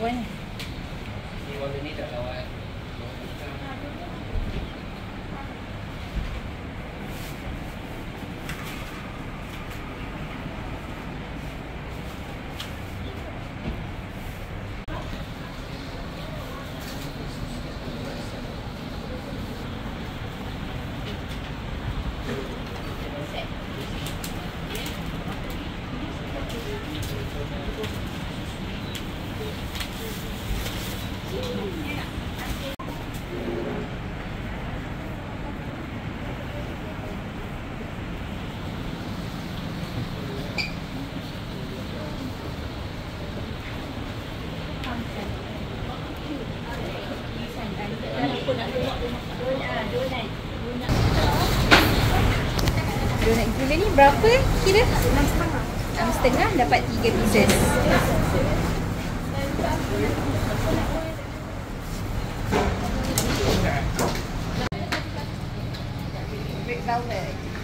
bueno. Berapa kira? Enam setengah. Enam setengah dapat tiga pieces. Red velvet.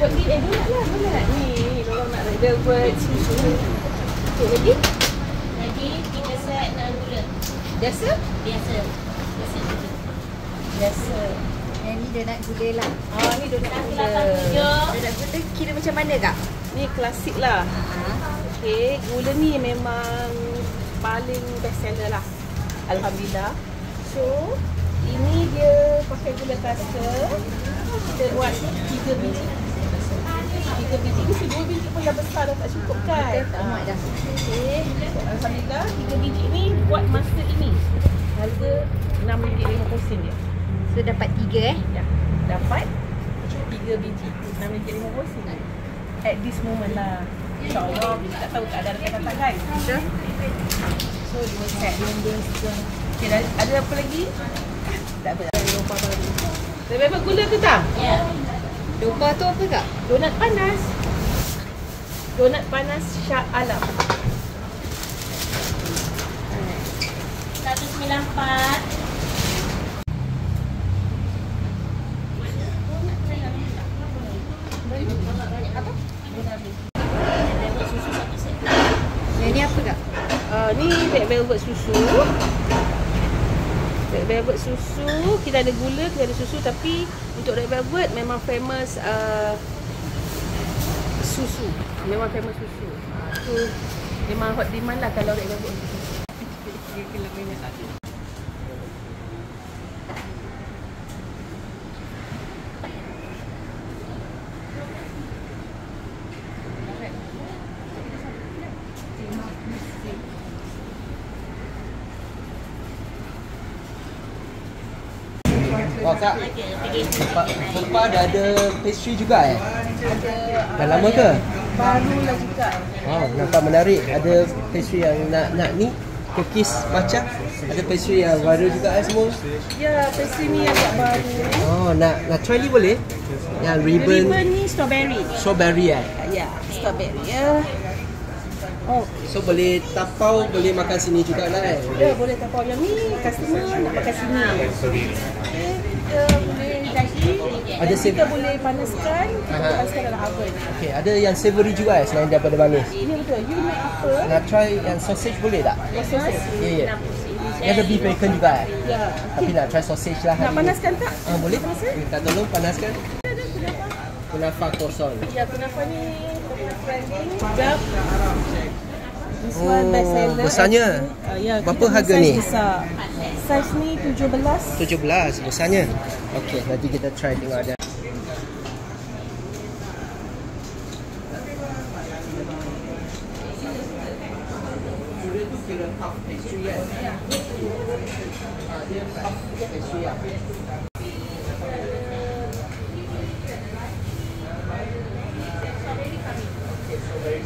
Velvet ni, eh donat lah, donat. Ni, orang nak velvet susu. Okay, lagi? Lagi tiga set dan gula. Biasa? Biasa. Biasa. Biasa. Yang ni donat gula lah. Ah, ni donat Satu gula. tujuh. Donat gula kira macam mana kak? Ni klasik lah. Okay, gula ni memang paling best seller lah. Alhamdulillah. So, ini dia pakai gula caster. Kita buat tiga biji. Tiga biji. Mesti dua biji pun dah besar dah tak cukup kan? Muat dah. Okay. So, Alhamdulillah, tiga biji ni buat masa ini. Harga RM6.50 dia. So dapat tiga eh. Ya, dapat tiga biji. RM6.50 At this moment lah. InsyaAllah, kita tak tahu keadaan datang kan? Betul? So, dua set. Okay, ada apa lagi? Tak apa, ada. Dah bebek gula ke tak? Ya. Dopa tu apa kak? Donat panas. Donat panas Shah Alam. Satu sembilan empat. Yang ni apa kak? Uh, ni red velvet susu. Red velvet susu, kita ada gula, kita ada susu tapi untuk red velvet memang famous uh, susu. Memang famous susu. Uh, so memang hot demand lah kalau red velvet susu. Oh kak, tempat dah ada pastry juga eh? Dah lama ke? Baru lah juga. Oh, nampak menarik. Ada pastry yang nak nak ni, cookies macam. Ada pastry yang baru juga eh semua. Ya, pastry ni agak baru. Oh, nak nak try ni boleh? Yang ribbon, Ribbon ni strawberry. strawberry eh. Ya, strawberry ya. Oh, So boleh tapau, boleh makan sini juga lah eh. ya boleh tapau yang ni customer nak pakai sini. Okay, kita boleh jadi. Ada kita save- boleh panaskan, kita Aha. panaskan dalam oven. Okay, ada yang savory juga eh selain daripada manis. Ini betul. You nak apa? Nak try yang sausage boleh tak? Sausage. Ya, ya. Yang ada beef bacon juga eh. Ya. Tapi nak try sausage lah Nak panaskan tak? Ah, boleh? Panaskan? Minta tolong panaskan. Kunafa kosong. Ya, kenapa ni? This Oh, one best seller. besarnya. Uh, ya, Berapa harga ni? Besar. Saiz ni 17. 17 besarnya. Okey, nanti kita try tengok ada.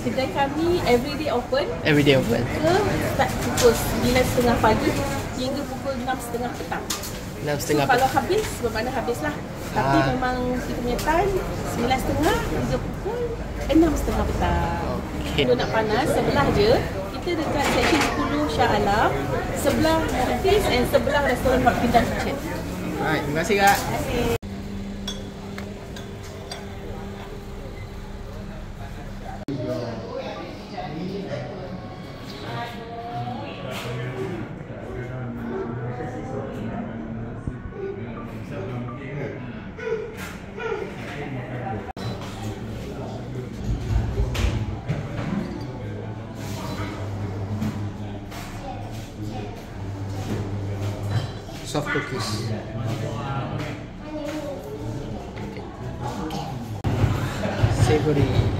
Kedai kami everyday open Everyday open. ke start pukul 9.30 pagi hingga pukul 6.30 petang. Enam So, setengah. kalau habis, bermakna habislah. Tapi Ah. memang kita punya time 9.30 hingga pukul 6.30 petang. Okey. Kalau nak panas, sebelah je. Kita dekat section 10 Shah Alam. Sebelah Hafiz and sebelah restoran Hot Pindang Kitchen. Alright, terima kasih kak. Soft cookies. Okay. Savory.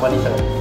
Tak manis sangat.